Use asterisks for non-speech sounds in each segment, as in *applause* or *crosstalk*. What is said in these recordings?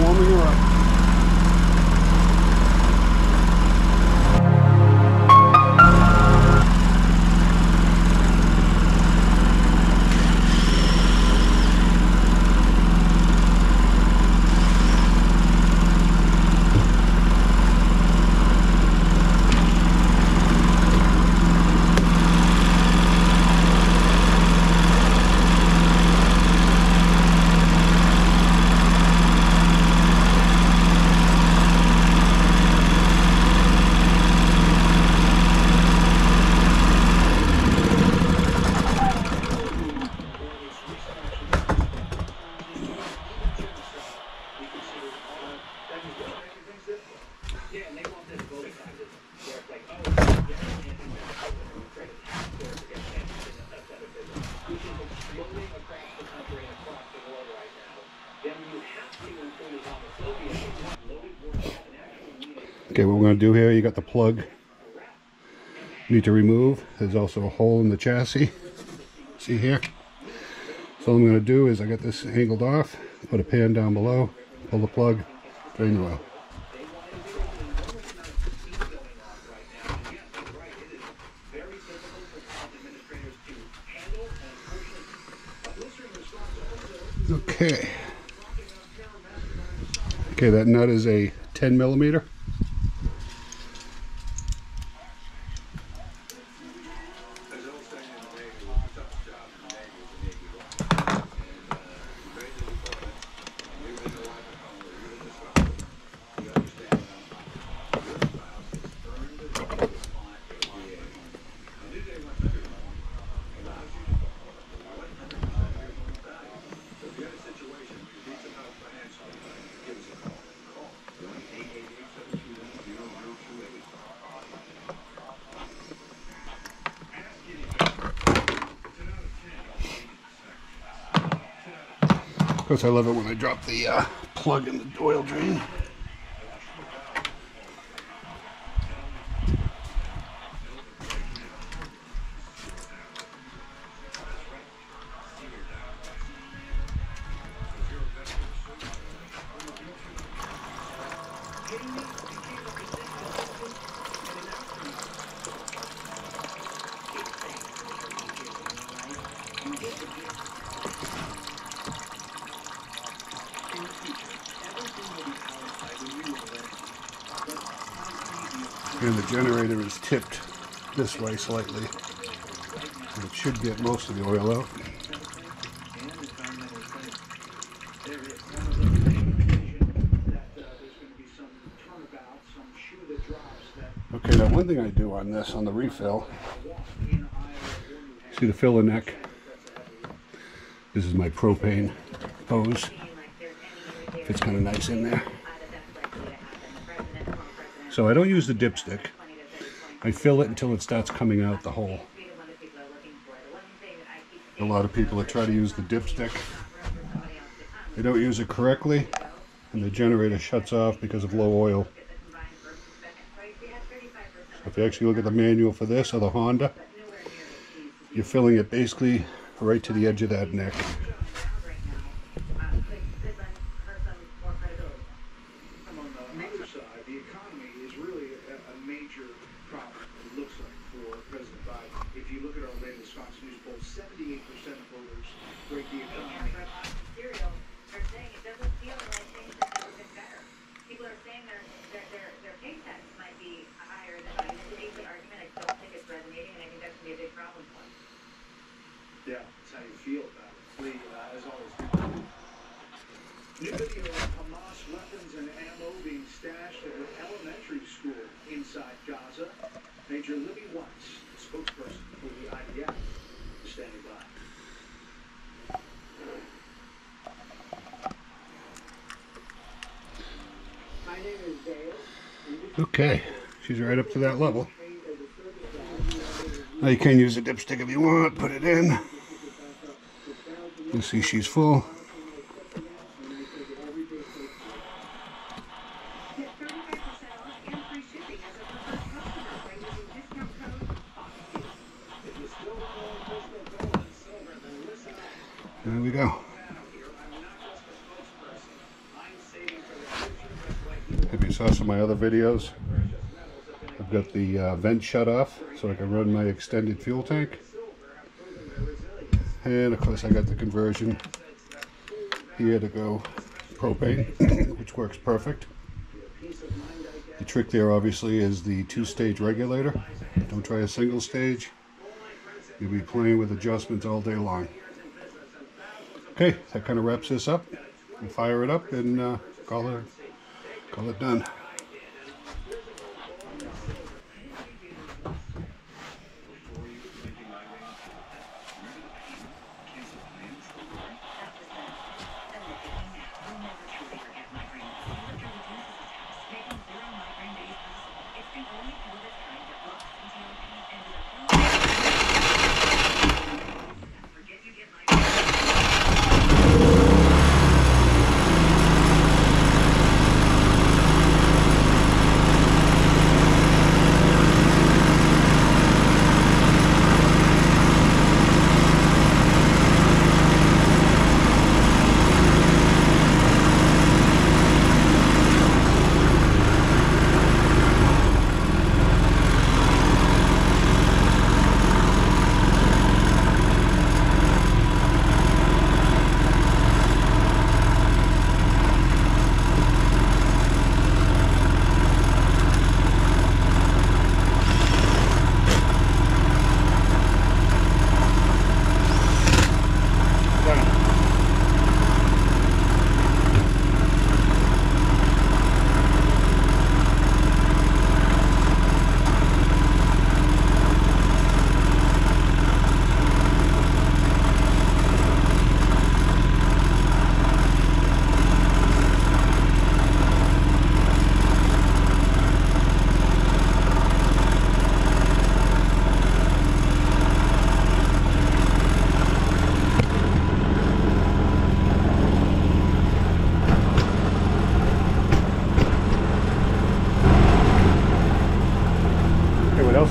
warming her up. Okay, what we're going to do here, you got the plug you need to remove. There's also a hole in the chassis. See here? So all I'm going to do is I got this angled off, put a pan down below, pull the plug, drain the oil. Okay. Okay, that nut is a 10 millimeter. Of course, I love it when I drop the uh, plug in the oil drain. And the generator is tipped this way slightly. It should get most of the oil out. Okay, now one thing I do on this, on the refill, see the filler neck? This is my propane hose. Fits kind of nice in there. So I don't use the dipstick. I fill it until it starts coming out the hole. A lot of people that try to use the dipstick, they don't use it correctly, and the generator shuts off because of low oil. So if you actually look at the manual for this, or the Honda, you're filling it basically right to the edge of that neck. That's feel about it. Lee, uh, as always. New video of Hamas weapons and ammo being stashed at an elementary school inside Gaza. Major Libby Watts, the spokesperson for the IDF, standing by. My name is Dale. Okay, she's right up to that level. Now you can use a dipstick if you want, put it in. You see she's full. There we go. If you saw some of my other videos, I've got the uh, vent shut off so I can run my extended fuel tank. And of course I got the conversion here to go propane, *coughs* which works perfect. The trick there obviously is the two-stage regulator. Don't try a single stage. You'll be playing with adjustments all day long. Okay, that kind of wraps this up. We'll fire it up and uh, call it call it done. Done.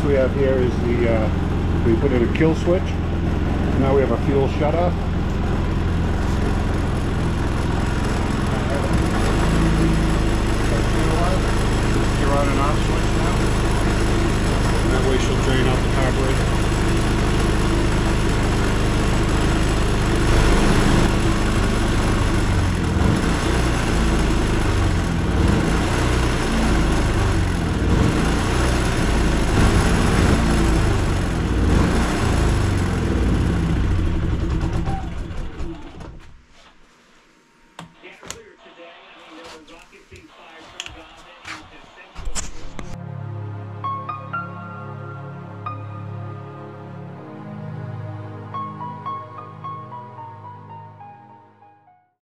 We have here is the, uh, we put in a kill switch. Now we have a fuel shut off.